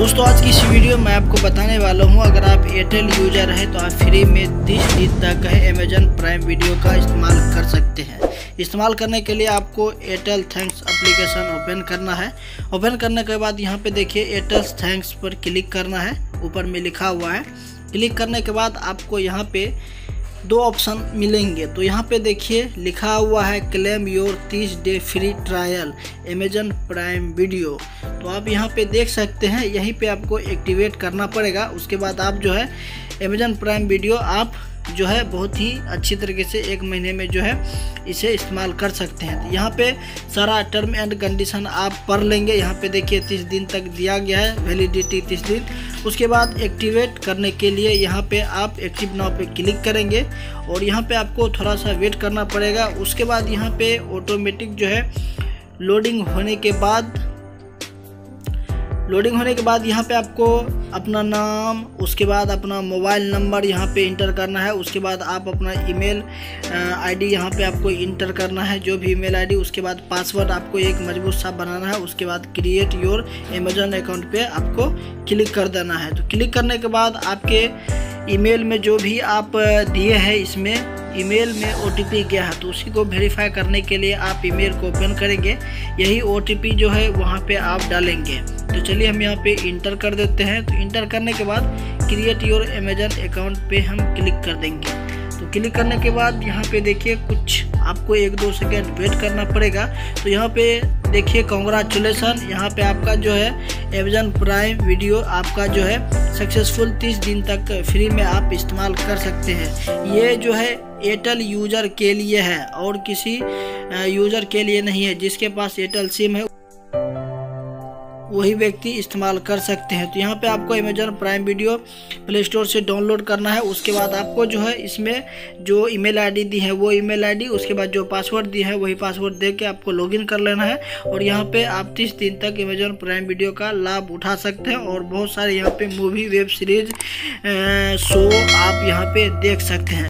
दोस्तों, आज की इस वीडियो में आपको बताने वाला हूँ, अगर आप एयरटेल यूज़र हैं तो आप फ्री में 30 दिन तक अमेजन प्राइम वीडियो का इस्तेमाल कर सकते हैं। इस्तेमाल करने के लिए आपको एयरटेल थैंक्स एप्लीकेशन ओपन करना है। ओपन करने के बाद यहाँ पे देखिए एयरटेल थैंक्स पर क्लिक करना है। ऊपर में लिखा हुआ है। क्लिक करने के बाद आपको यहाँ पे दो ऑप्शन मिलेंगे। तो यहाँ पे देखिए, लिखा हुआ है claim your 30 day free trial Amazon Prime video तो आप यहाँ पे देख सकते हैं, यहीं पे आपको एक्टिवेट करना पड़ेगा। उसके बाद आप जो है अमेजन प्राइम वीडियो आप जो है, बहुत ही अच्छी तरीके से एक महीने में जो है, इसे इस्तेमाल कर सकते हैं। तो यहाँ पे सारा टर्म एंड कंडीशन आप पढ़ लेंगे। यहाँ पे देखिए, तीस दिन तक दिया गया है वैलिडिटी तीस दिन। उसके बाद एक्टिवेट करने के लिए यहाँ पे आप एक्टिव नाव पे क्लिक करेंगे और यहाँ पे आपको थोड़ा सा वेट करना पड़ेगा। उसके बाद यहाँ पे ऑटोमेटिक जो है लोडिंग होने के बाद लोडिंग होने के बाद यहाँ पे आपको अपना नाम, उसके बाद अपना मोबाइल नंबर यहाँ पे इंटर करना है, उसके बाद आप अपना ईमेल आईडी यहाँ पे आपको इंटर करना है, जो भी ईमेल आईडी, उसके बाद पासवर्ड आपको एक मज़बूत सा बनाना है, उसके बाद क्रिएट योर अमेजन अकाउंट पे आपको क्लिक कर देना है। तो क्लिक करने के बाद आपके ईमेल में जो भी आप दिए हैं, इसमें ईमेल में ओटीपी गया है। तो उसी को वेरीफाई करने के लिए आप ईमेल को ओपन करेंगे। यही ओटीपी जो है, वहाँ पे आप डालेंगे। तो चलिए हम यहाँ पे इंटर कर देते हैं। तो इंटर करने के बाद क्रिएट योर अमेजन अकाउंट पे हम क्लिक कर देंगे। तो क्लिक करने के बाद यहाँ पे देखिए कुछ आपको एक दो सेकेंड वेट करना पड़ेगा। तो यहाँ पे देखिए कॉन्ग्रेचुलेसन यहाँ पे आपका जो है अमेजन प्राइम वीडियो आपका जो है सक्सेसफुल 30 दिन तक फ्री में आप इस्तेमाल कर सकते हैं। ये जो है एयरटेल यूज़र के लिए है और किसी यूज़र के लिए नहीं है, जिसके पास एयरटेल सिम है वही व्यक्ति इस्तेमाल कर सकते हैं। तो यहाँ पे आपको Amazon Prime video Play Store से डाउनलोड करना है। उसके बाद आपको जो है इसमें जो ईमेल आईडी दी है, वो ईमेल आईडी उसके बाद जो पासवर्ड दी है, वही पासवर्ड दे के आपको लॉगिन कर लेना है। और यहाँ पे आप तीस दिन तक अमेजन प्राइम वीडियो का लाभ उठा सकते हैं। और बहुत सारे यहाँ पे मूवी वेब सीरीज़ शो आप यहाँ पे देख सकते हैं।